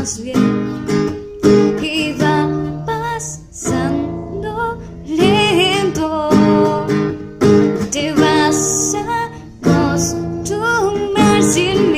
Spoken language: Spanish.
más bien y va pasando lento. Te vas a acostumbrar sin